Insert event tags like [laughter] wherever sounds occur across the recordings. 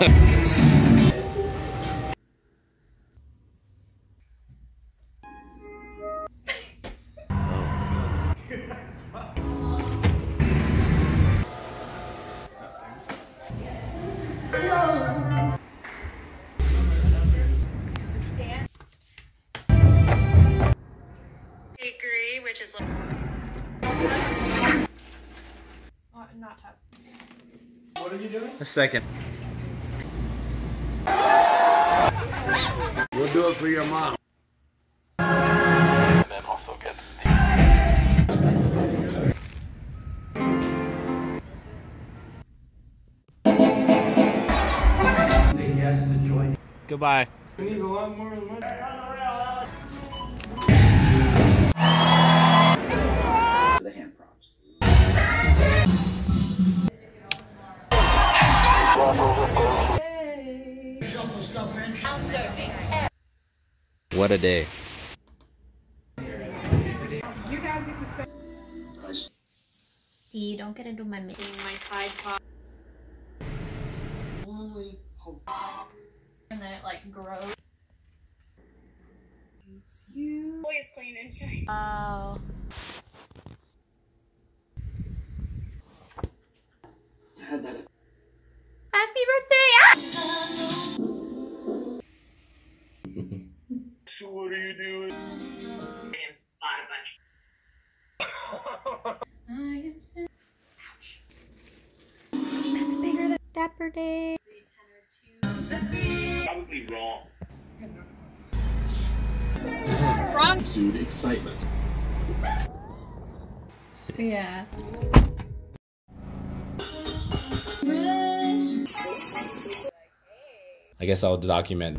Bakery, which is like. Oh, not top. A second. We'll do it for your mom. Goodbye. What a day. You guys get to say. See, don't get into my making my Tide Pod. And then it like grows. It's you. Always clean and shiny. Wow. Happy birthday! What are you doing? Ouch. [laughs] That's bigger than Dapper Day. Probably wrong. exude excitement. Yeah. I guess I'll document.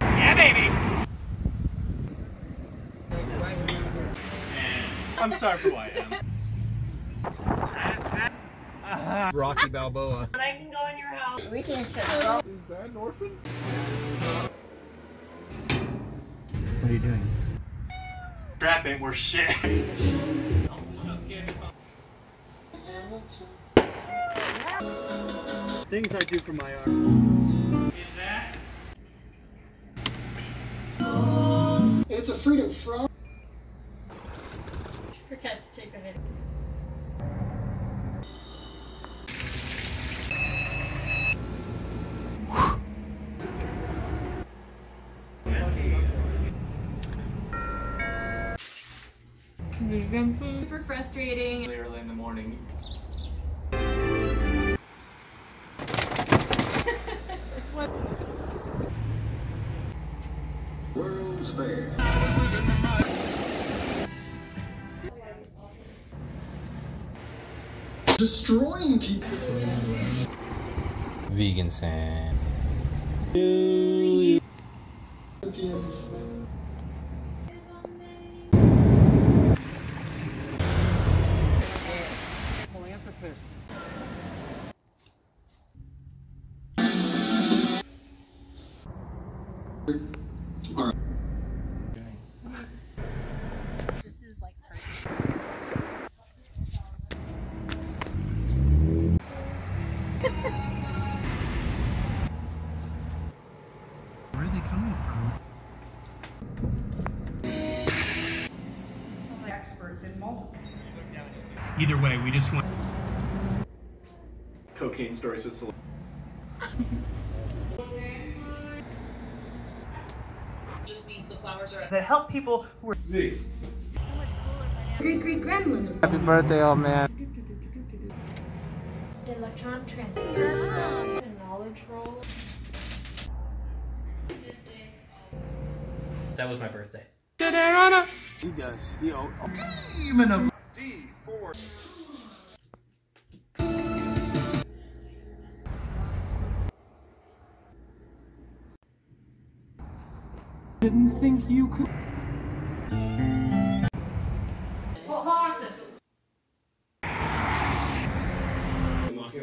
you have little. I'm sorry for who I am. Rocky Balboa. But I can go in your house. We can go. Is that an orphan? What are you doing? Rap ain't worth shit. [laughs] Things I do for my art. It's a freedom from. Forget to take a video. Super frustrating. Really early in the morning. [laughs] World's Fair. Destroying people. Vegan Sam. Alright. Either way, we just want cocaine stories with celebrities. just means the flowers are To help people who are Me. Great great grandmother. Happy birthday, old man. Electron transfer. Knowledge roll. that was my birthday. He does. He a demon of D4. Didn't think you could.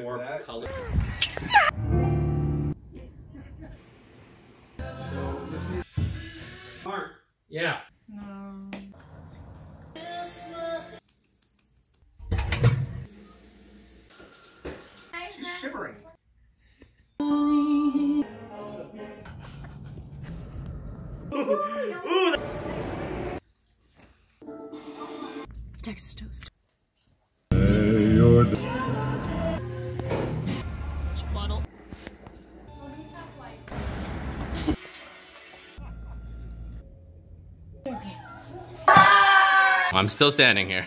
More colors. Mark. Yeah. She's shivering. Texas toast. Bottle. I'm still standing here.